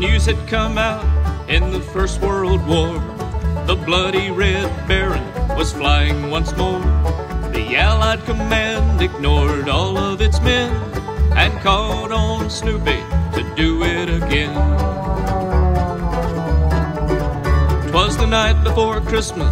news had come out in the First World War. The bloody Red Baron was flying once more. The Allied command ignored all of its men and called on Snoopy to do it again. Twas the night before Christmas.